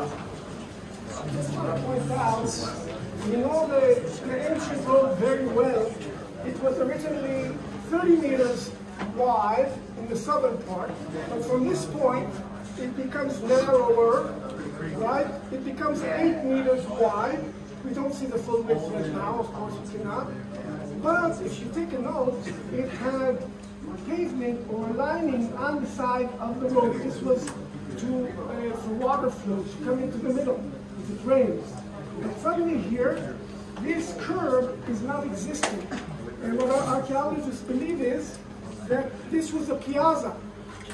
I just want to point out, you know the, the ancient road very well. It was originally 30 meters wide in the southern part, but from this point, it becomes narrower, right? It becomes 8 meters wide. We don't see the full width now, of course we cannot. But if you take a note, it had pavement or lining on the side of the road. This was to, uh, for water flow to come into the middle if it rains. And suddenly here, this curb is not existing. And what our archaeologists believe is that this was a piazza.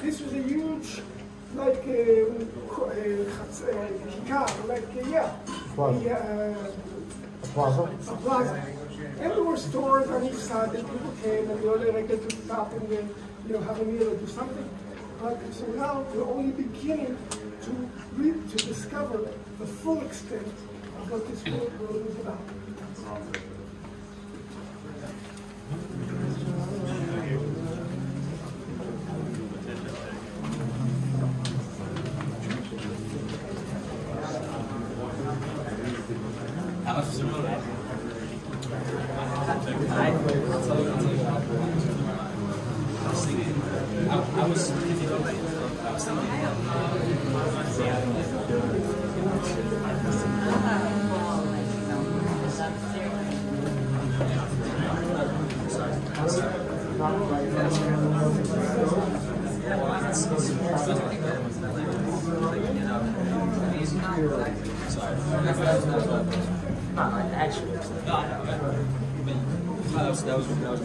This was a huge, like, uh, uh, like, uh, yeah, Plaza. uh, Plaza. a plaza. And there were stores on each side that people came and they were like get to stop and then, you know, have a meal or do something. But so now we're only beginning to read, to discover the full extent of what this world is about. I was, I was thinking, Actually, that was, that was, that was.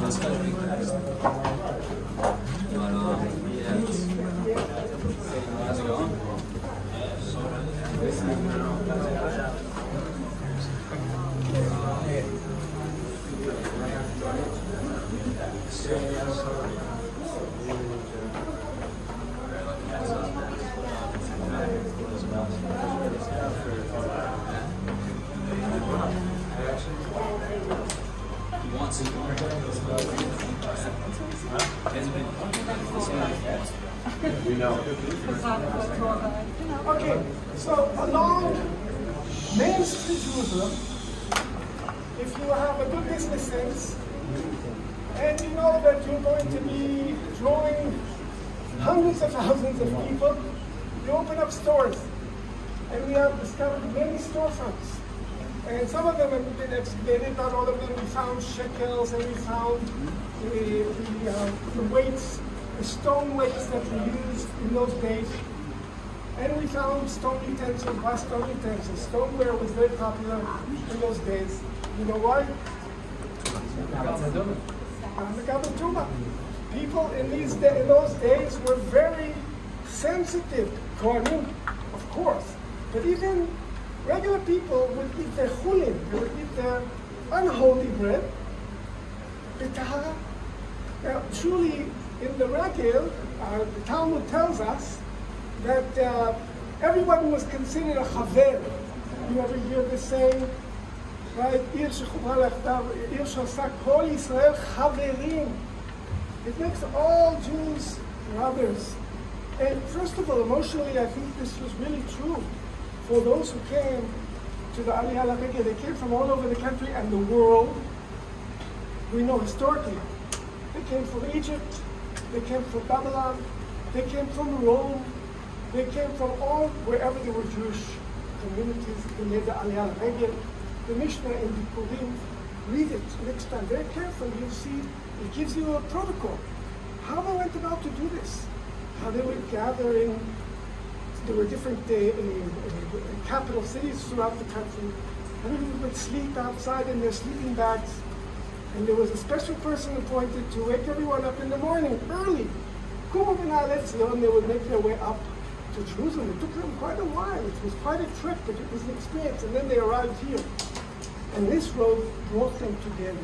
That's kind of you're going to be drawing hundreds of thousands of people, you open up stores. And we have discovered many storefronts. And some of them have been excavated, not all of them. We found shekels and we found the, the, uh, the weights, the stone weights that were used in those days. And we found stone utensils, brass stone utensils. Stoneware was very popular in those days. You know why? The People in these in those days were very sensitive. to Kohanim, of course, but even regular people would eat their chulin, they would eat their unholy bread. B'tahara. Now, truly, in the Regel, uh, the Talmud tells us that uh, everyone was considered a chaver. You ever hear this saying? עיר שחוברה עיר שעושה כל ישראל חברים. It makes all Jews brothers. And first of all, emotionally, I think this was really true for those who came to the Aliyah L'Regel. They came from all over the country and the world. We know historically, they came from Egypt, they came from Babylon, they came from Rome, they came from all wherever there were Jewish communities. They made the Aliyah L'Regel. The Mishnah in Bikurim, read it next time very carefully. You'll see it gives you a protocol. How they went about to do this. How they were gathering, there were different uh, uh, uh, capital cities throughout the country. Everyone would sleep outside in their sleeping bags. And there was a special person appointed to wake everyone up in the morning, early. Zion, they would make their way up to Jerusalem. It took them quite a while. It was quite a trip, but it was an experience. And then they arrived here. And this road brought them together.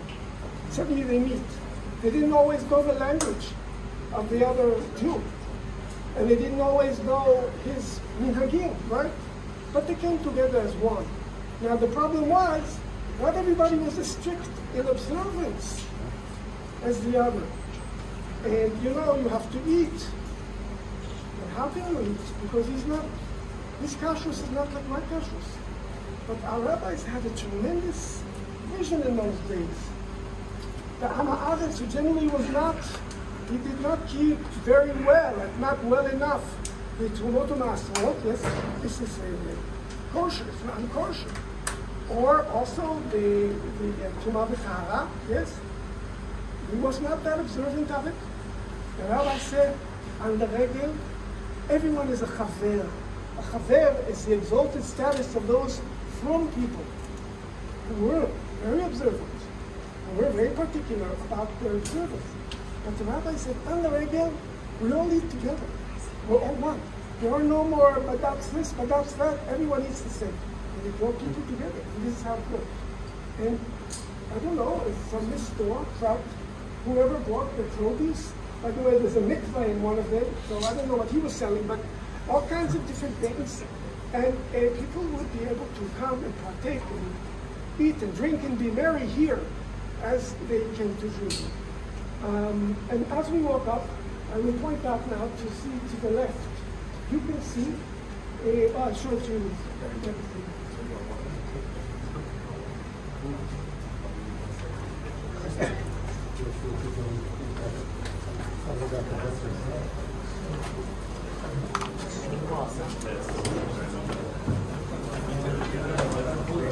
Suddenly they meet. They didn't always know the language of the other Jew. And they didn't always know his minhagim, right? But they came together as one. Now the problem was, not everybody was as strict in observance as the other. And you know, you have to eat. But how can you eat? Because he's not, his kashrus is not like my kashrus. But our rabbis had a tremendous vision in those days. The Am Ha'aretz, who generally was not, he did not keep very well, and not well enough. The Terumot Maasrot, yes, this is a kosher, it's not kosher. Or also the, the Tumah yes, he was not that observant of it. The rabbi said, on the regel, everyone is a chaver. A chaver is the exalted status of those from people who were very observant, who were very particular about their observance. But the rabbi said, on regel, we all eat together. We're all one. There are no more badabs this, badabs that. Everyone eats the same. And they brought people together. And this is how it works. And I don't know, if from this store, from whoever bought the trophies, by the way, there's a mikvah in one of them, so I don't know what he was selling, but all kinds of different things. And people would be able to come and partake and eat and drink and be merry here as they came to Jerusalem. Um, and as we walk up, I will point out now to see to the left. You can see, a, oh, I'll you. Yeah, yeah. What is the blood for a hole in the ground? The answer is, if you look carefully, you see it's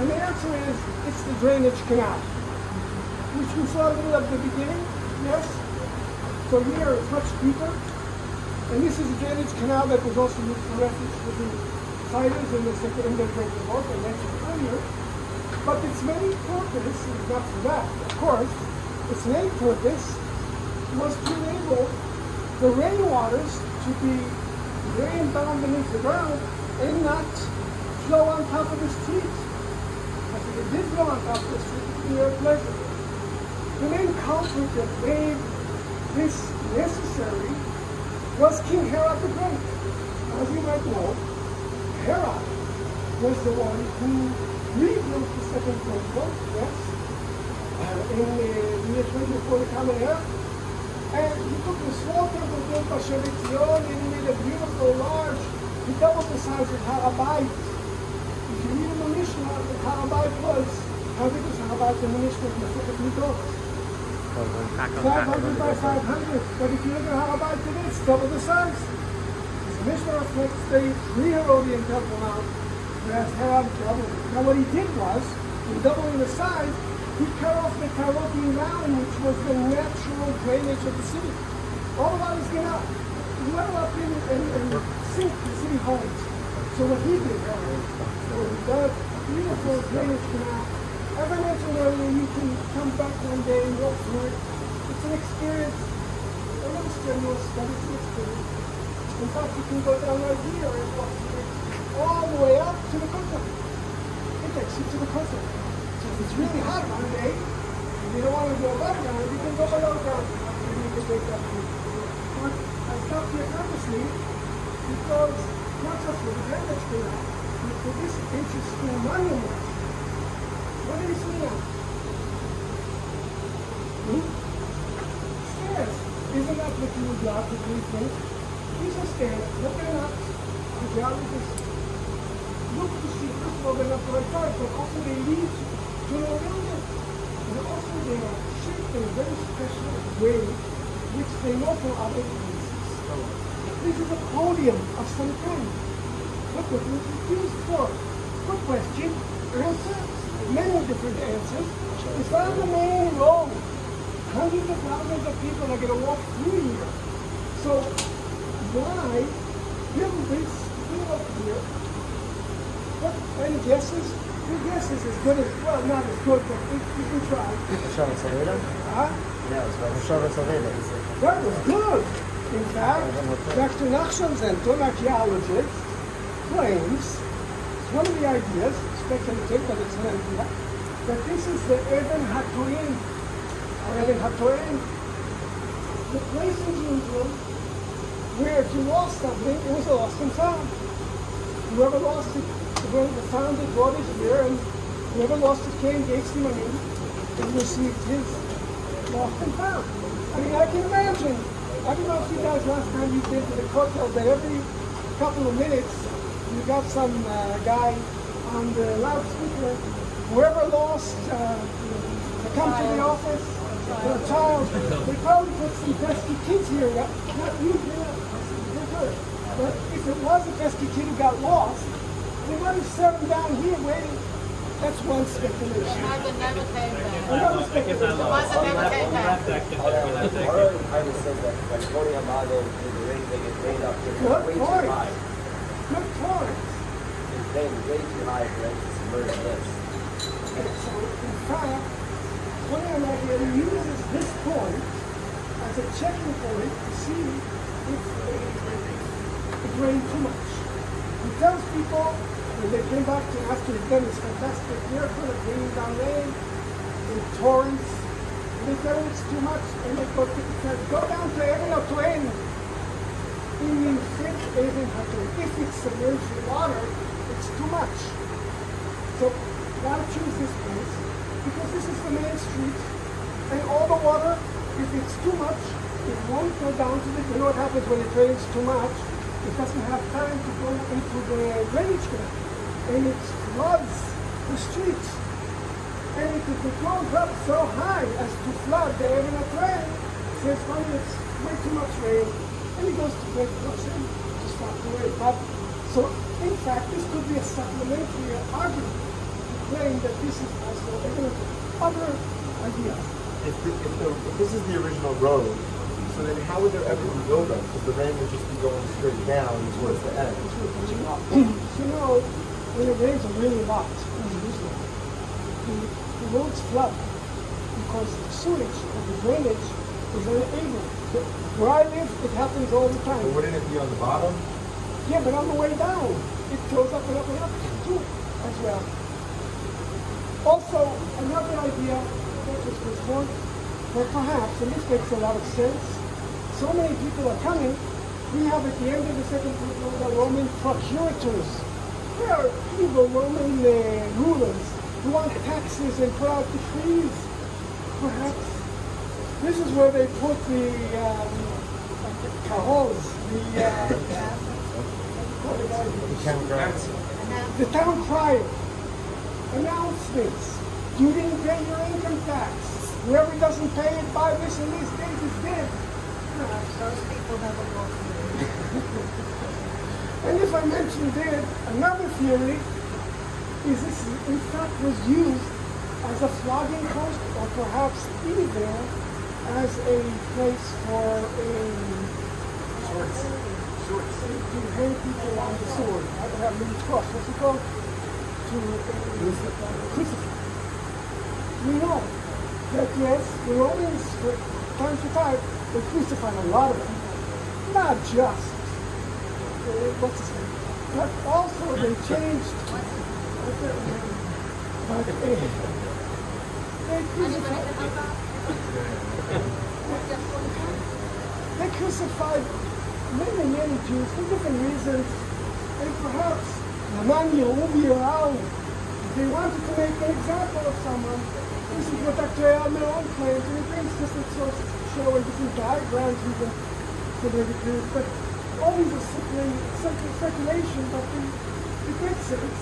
And the answer is, it's the drainage canal, which we saw a little at the beginning, yes? So here it's much deeper. And this is a drainage canal that was also used for refuge for the fighters in the second in the Great Revolt, I mentioned earlier. But its main purpose, is not for that, of course, its main purpose was to enable the rainwaters to be drained down beneath the ground and not flow on top of the streets. It did flow on top the very pleasant. The main culprit that made this necessary was King Herod the Great. As you might know, Herod was the one who rebuilt the second temple, yes, uh, in the year 20 before the Common Era. And he took the small temple built by Shivat Zion and he made a beautiful, large, he doubled the size of Har HaBayit. If you read in the Mishnah, the Har HaBayit was, how big was Har HaBayit in the The Masechet Midot? 500 by 500. But if you look at Har HaBayit today, it's double the size. The Mishnah reflects the pre-Herodian temple now, whereas Herod doubled. Now what he did was, in doubling the size, he cut off the Carotian Mountain, which was the natural drainage of the city. All of is get out. He went up in sink the city homes. So what he did was, dug beautiful drainage canal. As I mentioned earlier, you can come back one day and walk through it. It's an experience, a little strenuous, but it's an experience. In fact, you can go down right here and walk through it all the way up to the Kotel. It takes you to the Kotel. So if it's really hot one day, and you don't want to go above ground, you can go below ground. And you can take that view. I stopped here purposely because for for this do? Hmm? Stairs. Isn't that what you would logically think? These are stairs. Look at up. The geologists look to see of the right size, but also they lead to a. And also they are shaped in a very special way, which they know from other places. This is a podium of some kind. What was it be used for? Good question. Answer? Many different answers. It's on the main road. Hundreds of thousands of people are going to walk through here. So why build this thing up here? What, any guesses? Your guess is as good as, well, not as good, but we, we can try. Huh? Yeah, about Shabbos Aveda. That was good. In fact, Dr. Nachshon Szanton, archaeologist, claims, one of the ideas, speculative, but it's an idea, that this is the Eben HaToim, or Eben the place in Jerusalem where if you lost something, it was lost and found. Whoever lost it, whoever found it, brought it here, and whoever lost it came, gave some money, and received his lost and found. I mean, I can imagine. I don't know if you guys last time you've been to the hotel, but every couple of minutes you got some uh, guy on the loudspeaker. Whoever lost uh, to come to the office, a child, they probably put some pesky kids here. Not not you, you're not you're good. But if it was a pesky kid who got lost, they might have set him down here waiting. That's one speculation. Martha never came back. Another speculation. Martha never came back. Our Bible says that when Tony Amado is raised, they get raised up to Good way too point. high. Good point. It's paying way too high for them to submerge this. So, in fact, William Lafayette uses this point as a checking point to see if it rained too much. He tells people when they came back to after he's done this fantastic miracle of bringing down rain in torrents, and they him it's too much, and they go, to, go down to or to thick Evan Hator. If it's submerged in water, it's too much. So why choose this place? Because this is the main street, and all the water, if it's too much, it won't go down to the. You know what happens when it rains too much? It doesn't have time to go into the drainage canal, and it floods the streets. And if it goes up so high as to flood the Evan train, says finally it's way too much rain, and it goes to break the ocean to stop the rain. But so in fact, this could be a supplementary argument to claim that this is also Evan Other ideas. If, the, if, the, if this is the original road, so then how would there ever be buildup? Because the rain would just be going straight down towards the end. you know, when it rains a really lot in Jerusalem, the, the roads flood because the sewage or the drainage is unable. Where I live, it happens all the time. But wouldn't it be on the bottom? Yeah, but on the way down, it goes up and up and up too, as well. Also, another idea that was put that perhaps, and this makes a lot of sense, so many people are coming, we have at the end of the second book the Roman procurators. They are evil Roman uh, rulers who want taxes and put out decrees. Perhaps this is where they put the um, like the carols, the uh, what call it? the town crier announcements. You didn't pay your income tax. Whoever doesn't pay it by this and these days is dead. Those people never go through. And if I mention there, another theory is this in fact was used as a flogging post or perhaps even there as a place for a to hang people on the sword. I don't have many cross. What's it called? To uh, crucify. We know that yes, the Romans, from time to time, they crucified a lot of people, not just his name, but also they changed. Uh, they crucified. They crucified many, many Jews for different reasons, and perhaps Naman Yehubi Rao, they wanted to make an example of someone. This is what Dr. Eyal Meron claims, and he brings different show and different diagrams even for their decrees. But all a are simply, simply speculation, but the, the great sense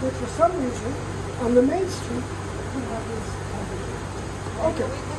that for some reason, on the main street, we have this. Okay.